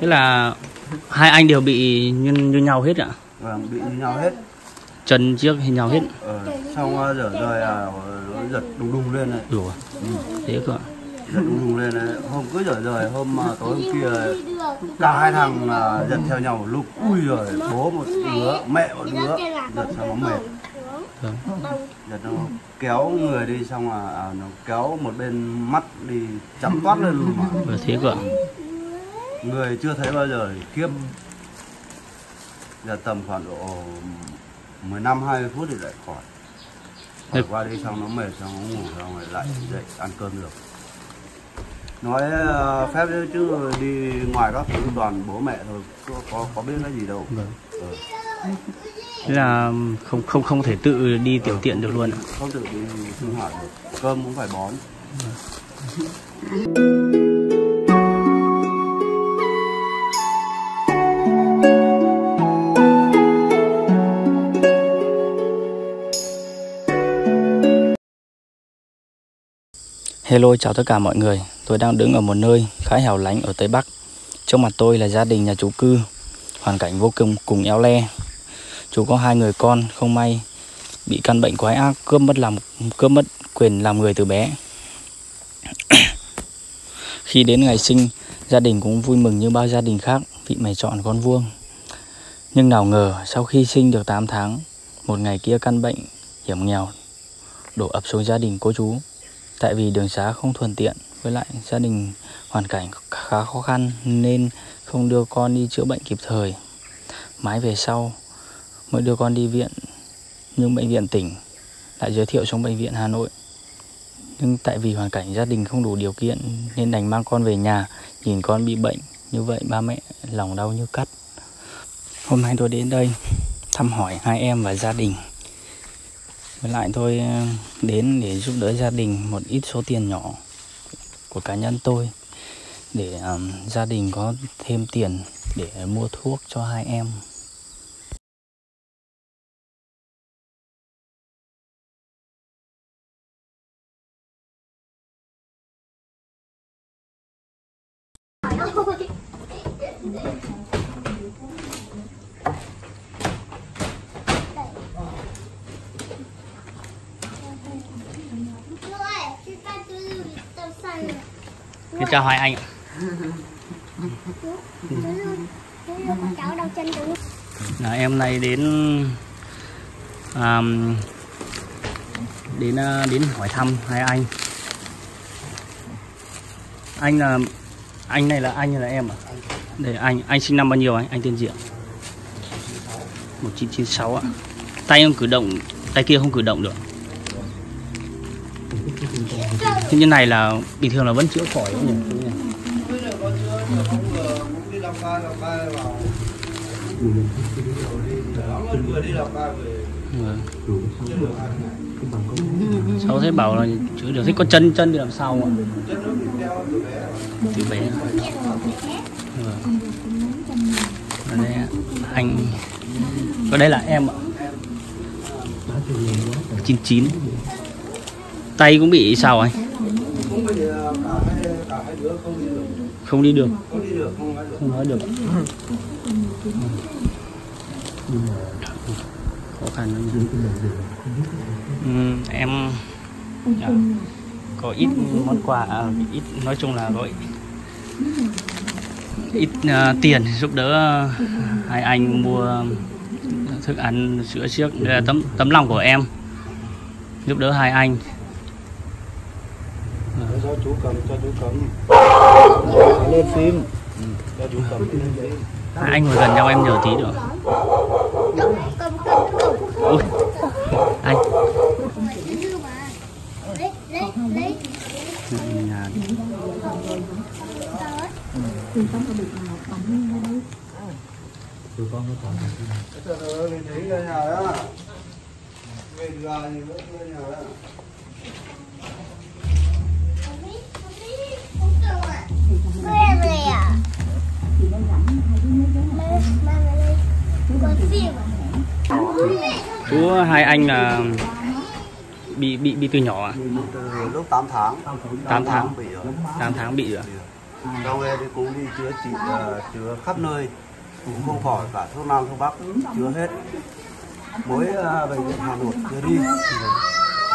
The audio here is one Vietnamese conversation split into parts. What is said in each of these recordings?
Thế là hai anh đều bị như, như nhau hết ạ? vâng bị như nhau hết Chân trước thì nhau hết. ờ, xong rửa rồi à, giật đùng đùng lên này Đủ à? Thế cơ ạ. giật đùng đùng lên này hôm cứ rửa rồi hôm uh, tối hôm kia cả hai thằng uh, giật theo nhau một lúc ui rồi bố một đứa mẹ một đứa giật xong nó mệt Vâng. giật nó kéo người đi xong là à, nó kéo một bên mắt đi chấm toát lên luôn mà Ờ, thế cơ ạ. Người chưa thấy bao giờ thì kiếp. Giờ tầm khoảng độ 15 20 phút thì lại khỏi. Khỏi qua đi xong nó mệt xong nó ngủ xong rồi lại dậy ăn cơm được. Nói ờ, phép chứ đi ngoài các thứ toàn bố mẹ thôi có có, có biết cái gì đâu. Vâng. Thế là không không không thể tự đi tiểu tiện được luôn ạ. không tự đi sinh hoạt được. Cơm cũng phải bón Hello, chào tất cả mọi người. Tôi đang đứng ở một nơi khá hẻo lánh ở Tây Bắc. Trước mặt tôi là gia đình nhà chú cư, Hoàn cảnh vô cùng cùng éo le. Chú có hai người con, không may Bị căn bệnh quái ác, cướp mất làm, cướp mất quyền làm người từ bé. Khi đến ngày sinh, Gia đình cũng vui mừng như bao gia đình khác Vì mày chọn con vuông. Nhưng nào ngờ, sau khi sinh được 8 tháng, Một ngày kia căn bệnh hiểm nghèo Đổ ập xuống gia đình cô chú tại vì đường xá không thuận tiện, với lại gia đình hoàn cảnh khá khó khăn nên không đưa con đi chữa bệnh kịp thời. Mãi về sau mới đưa con đi viện, nhưng bệnh viện tỉnh lại giới thiệu xuống bệnh viện Hà Nội. Nhưng tại vì hoàn cảnh gia đình không đủ điều kiện nên đành mang con về nhà, nhìn con bị bệnh như vậy ba mẹ lòng đau như cắt. Hôm nay tôi đến đây thăm hỏi hai em và gia đình với lại tôi ờ, đến để giúp đỡ gia đình một ít số tiền nhỏ của cá nhân tôi để um, gia đình có thêm tiền để mua thuốc cho hai em. Xin chào hai anh ạ. em này đến um, đến uh, đến hỏi thăm hai anh. Anh là anh này là anh hay là em ạ? Để anh anh sinh năm bao nhiêu anh? Anh tên gì ạ? 1996 ạ. Tay em cử động, tay kia không cử động được. Thế như này là bình thường là vẫn chữa khỏi không nhỉ? Bây giờ con bảo là chữa được. thích có chân chân thì làm sao ạ? chân bé vâng. Ở đây anh có đây là em ạ. 99 Tay cũng bị sao anh? Cũng bị cả hai cả hai đứa không đi được. Không đi được, không đi được không nói được. Không nói được. Khó khăn lắm. Ừ, em dạ, có ít món quà, à, ít nói chung là có ít à, tiền giúp đỡ hai anh mua thức ăn sữa trước. Đây là tấm tấm lòng của em. Giúp đỡ hai anh cầm cho chú cầm. Lên phim. Cho chú cầm hai anh ngồi gần nhau em nhờ tí được. Cầm cầm cầm Ui, anh. lấy lấy lấy nhà Bây giờ mình thấy chú hai anh là bị bị bị từ nhỏ à? từ lúc 8 tháng. 8 tháng. bị rồi. 8 tháng bị rồi xong rồi thì cũng đi chữa trị ờ, chữa khắp nơi. Cũng không khỏi cả thuốc nam thuốc bắc chữa hết. Mỗi ờ, bệnh viện hà nội chưa đi.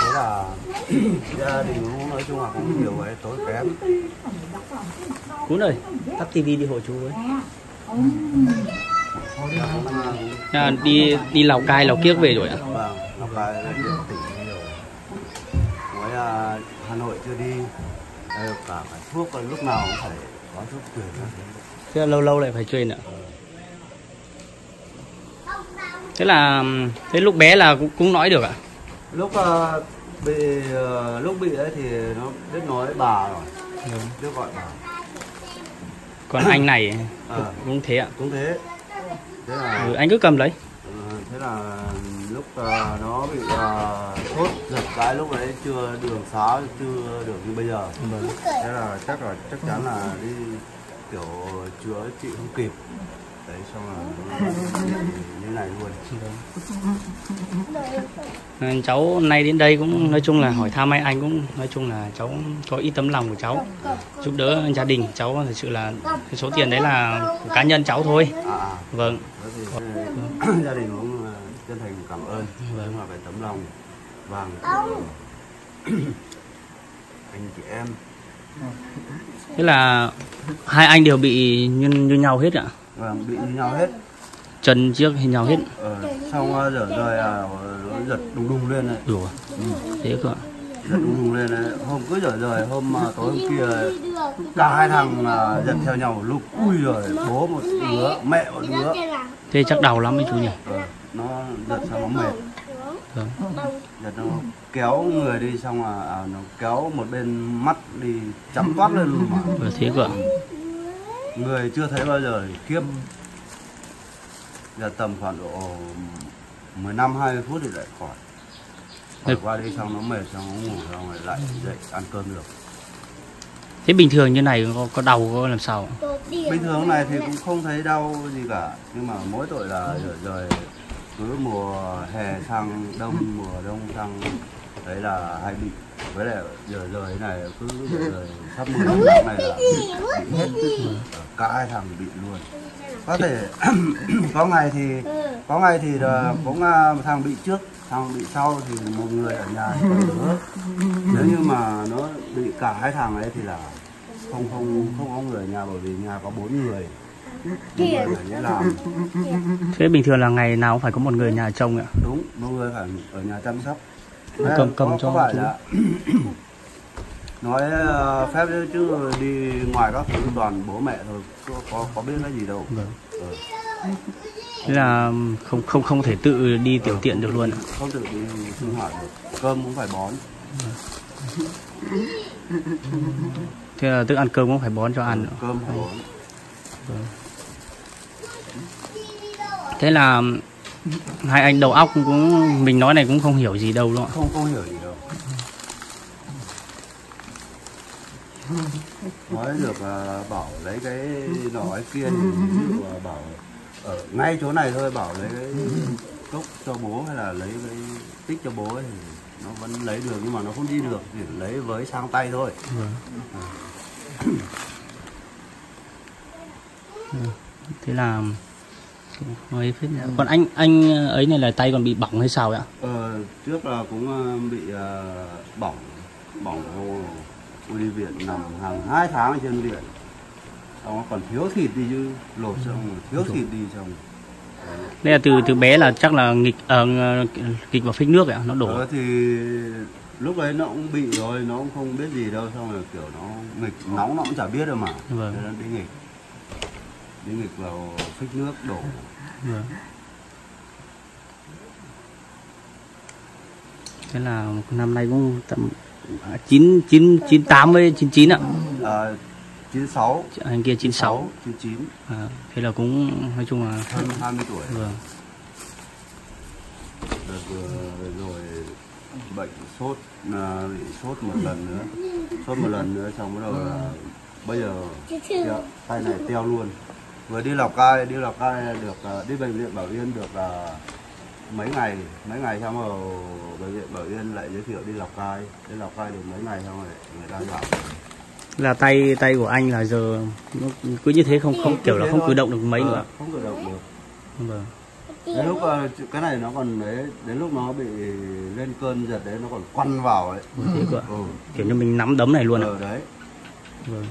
Thế là gia đình cũng nói chung là cũng nhiều cái tối kém. Cún ơi, tắt tivi đi hộ chú với. Ờ, À, đi đi Lào Cai, Lào Kiếc về rồi ạ. vâng lào cai tỉnh rồi mỗi à, hà nội chưa đi Đây, cả cái thuốc là lúc nào cũng phải có thuốc truyền Thế là lâu lâu lại phải truyền ạ. Thế là thế lúc bé là cũng, cũng nói được ạ. lúc à, bị à, lúc bị ấy thì nó biết nói bà rồi biết gọi bà Còn anh này à, cũng thế ạ. cũng thế thế là Ừ, anh cứ cầm lấy. ờ, thế là lúc à, nó bị à, sốt giật cái lúc đấy chưa đường xá chưa được như bây giờ Vâng. thế là chắc là chắc chắn là đi kiểu chữa trị không kịp đấy xong bị như này luôn. À, cháu nay đến đây cũng nói chung là hỏi thăm anh anh cũng nói chung là cháu có ý tấm lòng của cháu giúp đỡ gia đình cháu thật sự là cái số tiền đấy là của cá nhân cháu thôi. À, à. Vâng. Gia đình cũng à, chân thành cảm ơn Vâng. là cái tấm lòng. Vàng anh chị em. Thế là hai anh đều bị như, như nhau hết ạ vâng bị như nhau hết. Chân trước như nhau hết. Ờ, xong rửa rồi à, nó giật đùng đùng lên này đủ à? thế cơ giật đùng đùng lên này hôm cứ rửa rồi hôm à, tối hôm kia cả hai thằng à, giật theo nhau một lúc. Ui rồi bố một đứa mẹ một đứa. Thế chắc đau lắm ấy chú nhỉ? Ờ, nó giật xong nó mệt. Vâng. giật nó kéo người đi xong là à, nó kéo một bên mắt đi chắm toát lên luôn mà. Ờ, thế cơ ạ người chưa thấy bao giờ kiếp giờ tầm khoảng độ 15 20 phút thì lại khỏi. Khỏi qua đi xong nó mệt xong nó ngủ xong rồi lại dậy ăn cơm được. Thế bình thường như này có, có đau có làm sao? Bình thường này thì cũng không thấy đau gì cả nhưng mà mỗi tội là rồi, rồi cứ mùa hè sang đông mùa đông sang đấy là hay bị. Với lại giờ rồi thế này cứ giờ sắp mùa đông này là hết cả hai thằng bị luôn. Có thể có ngày thì có ngày thì là cũng à, thằng bị trước thằng bị sau thì một người ở nhà thì nếu như mà nó bị cả hai thằng ấy thì là không không không có người ở nhà bởi vì nhà có bốn người. Thế bình thường là ngày nào cũng phải có một người nhà trông ạ? Đúng một người phải ở nhà chăm sóc Cầm- Thế là cầm có, cho có chú. là nói ờ, phép chứ- đi ngoài các thứ toàn bố mẹ thôi có có, có biết cái gì đâu. Vâng. Ờ, thế là không không không thể tự đi tiểu tiện được luôn không tự đi sinh hoạt được. Cơm cũng phải bón. Thế là tức ăn cơm cũng phải bón cho ăn nữa. cơm phải bón. Thế là hai anh đầu óc cũng mình nói này cũng không hiểu gì đâu đúng không không hiểu gì đâu. Nói được bảo lấy cái nọ cái kia thì ví dụ là bảo ở ngay chỗ này thôi bảo lấy cái cốc cho bố hay là lấy cái tích cho bố ấy thì nó vẫn lấy được nhưng mà nó không đi được chỉ lấy với sang tay thôi. Thế là nói phết nhỉ. còn anh anh ấy này là tay còn bị bỏng hay sao ạ? Ờ, trước là cũng ờ, bị ờ, bỏng bỏng vô đi viện nằm hàng hai tháng ở trên viện. Xong còn thiếu thịt đi chứ lột xong rồi thiếu thịt đi xong. Đây là từ từ bé là chắc là nghịch ờ, nghịch vào phích nước ạ nó đổ. Ờ, thì lúc đấy nó cũng bị rồi nó cũng không biết gì đâu xong rồi kiểu nó nghịch nóng nó cũng chả biết đâu mà. Vâng. Thế nó đi nghịch đi nghịch vào phích nước đổ. Vâng. thế là năm nay cũng tầm à, chín chín chín tám với chín chín ạ. À, 96 anh kia chín sáu. 99 à, thế là cũng nói chung là hơn 20 tuổi. Vâng. Đợt vừa rồi bệnh sốt là bị sốt một lần nữa. Sốt một lần nữa xong bắt đầu là bây giờ teo, tay này teo luôn vừa đi lào cai đi lào cai được à, đi bệnh viện bảo yên được là mấy ngày mấy ngày xong rồi bệnh viện bảo yên lại giới thiệu đi lào cai. Đi lào cai được mấy ngày xong rồi người ta bảo là tay tay của anh là giờ nó cứ như thế không không kiểu là không cử động được mấy Ờ, nữa không cử động được. Vâng. Đến lúc ờ, cái này nó còn đấy đến lúc nó bị lên cơn giật đấy nó còn quăn vào ấy. Thế cơ ừ. kiểu như mình nắm đấm này luôn ạ? Ờ đấy. Vâng.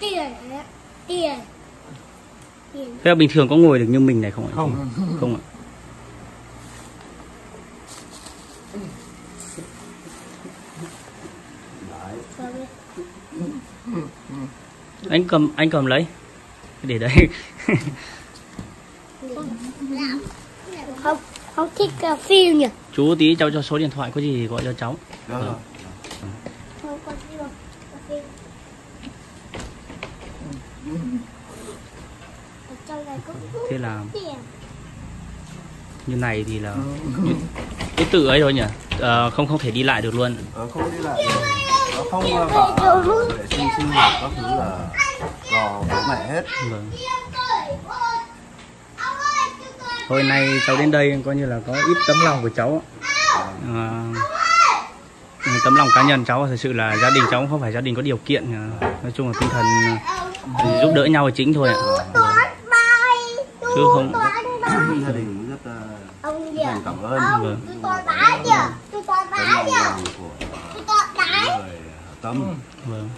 tiền tiền tiền thế là bình thường có ngồi được như mình này không ạ? Không. Không ạ. Đấy anh cầm anh cầm lấy. Để đấy không không thích cà phim nhỉ? Chú tí cháu cho số điện thoại có gì thì gọi cho cháu. Đó. Rồi không có gì đâu cà phim ở trong này có thế là như này thì là cái tự ấy thôi nhỉ? Ờ, không không thể đi lại được luôn. Ờ, không đi lại được. nó không ờ, cả vệ sinh sinh hoạt các thứ là do bố mẹ hết. Vâng. Hôm nay cháu đến đây coi như là có ít tấm lòng của cháu à, tấm lòng cá nhân cháu thật sự là gia đình cháu không phải gia đình có điều kiện à, nói chung là tinh thần à, giúp đỡ nhau là chính thôi ạ chứ không gia đình cũng rất ờ, dành cảm ơn. Vâng. tôi tấm lòng của tâm. Vâng